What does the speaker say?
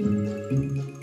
Müzik